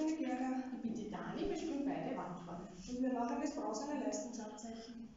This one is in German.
Königsberger, ich bin die Dani, wir spielen beide Wandhorn. Und wir machen das Brauseine Leistungsabzeichen.